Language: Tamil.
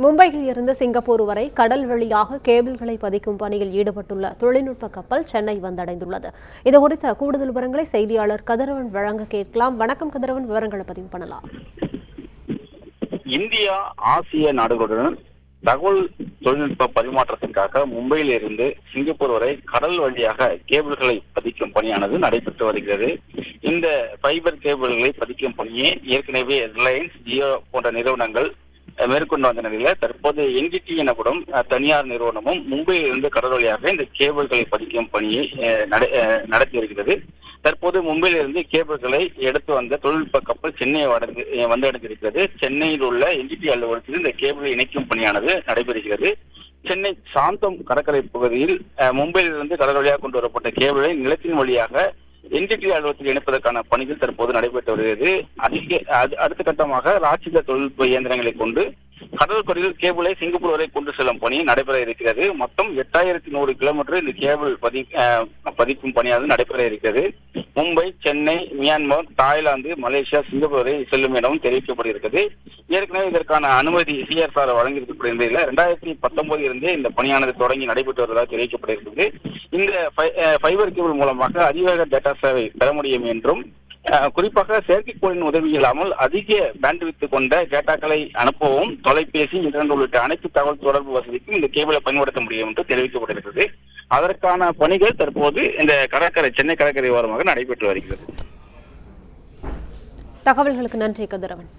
மும்பையில் இருந்து சிங்கப்பூர் வரை கடல் வழியாக கேபிள்களை பதிக்கும் பணியில் ஈடுபட்டுள்ள தொழில்நுட்ப கப்பல் சென்னை வந்தடைந்துள்ளது. இது குறித்த கூடுதல் விவரங்களை செய்தியாளர் கதிரவன் வழங்க கேட்கலாம். வணக்கம் கதிரவன் விவரங்களை பதிவு பண்ணலாம். இந்தியா ஆசிய நாடுகளுடன் தகவல் தொழில்நுட்ப பரிமாற்றத்திற்காக மும்பையில் இருந்து சிங்கப்பூர் வரை கடல் வழியாக கேபிள்களை பதிக்கும் பணியானது நடைபெற்று வருகிறது. இந்த ஃபைபர் கேபிள்களை பதிக்கும் பணியை ஏற்கனவே ரிலையன்ஸ் ஜியோ போன்ற நிறுவனங்கள் மேற்கொண்டு வந்த நிலையில தற்போது என்ஜிடி எனப்படும் தனியார் நிறுவனமும் மும்பையில் இருந்து கடல் வழியாக இந்த கேபிள்களை பதிக்கும் பணியை நடத்தி வருகிறது தற்போது மும்பையில் இருந்து கேபிள்களை எடுத்து வந்த தொழில்நுட்ப கப்பல் சென்னை வந்து அடைந்திருக்கிறது சென்னையில் உள்ள என்ஜிடி அலுவலகத்தில் இந்த கேபிளை இணைக்கும் பணியானது நடைபெறுகிறது. சென்னை சாந்தம் கடற்கரை பகுதியில் மும்பையிலிருந்து கடல் வழியாக கொண்டு வரப்பட்ட கேபிளை நிலத்தின் வழியாக என்ஜிடி அலுவலகத்தில் இணைப்பதற்கான பணிகள் தற்போது நடைபெற்று வருகிறது. அதிக அடுத்த கட்டமாக ராட்சித தொழில்நுட்ப இயந்திரங்களை கொண்டு கடற்கரையில் கேபிளை சிங்கப்பூர் வரை கொண்டு செல்லும் பணி நடைபெற இருக்கிறது. மொத்தம் எட்டாயிரத்தி நூறு கிலோமீட்டர் இந்த கேபிள் பதி பதிக்கும் பணியானது நடைபெற இருக்கிறது. Mumbai Chennai Myanmar Thailand Malaysia Singapore வரை செல்லும் எனவும் தெரிவிக்கப்படுகிறது ஏற்கனவே இதற்கான அனுமதி சிஎஸ்ஆர் வழங்கியிருக்கக்கூடிய நிலையில ரெண்டாயிரத்தி பத்தொன்பது இருந்தே இந்த பணியானது தொடங்கி நடைபெற்று வருவதாக தெரிவிக்கப்படுகிறது இந்த ஃபைபர் கேபிள் மூலமாக அதிவேக டேட்டா சேவை பெற முடியும் என்றும் குறிப்பாக செயற்கைக்கோளின் உதவி இல்லாமல் அதிக பேண்ட்வித் கொண்ட டேட்டாக்களை அனுப்பவும் தொலைபேசி இன்டர்நெட் உள்ளிட்ட அனைத்து தகவல் தொடர்பு வசதிக்கும் இந்த கேபிளை பயன்படுத்த முடியும் என்று தெரிவிக்கப்பட்டிருக்கிறது. அதற்கான பணிகள் தற்போது இந்த கடற்கரை சென்னை கடற்கரை ஓரமாக நடைபெற்று வருகிறது. தகவல்களுக்கு நன்றி கதிரவன்.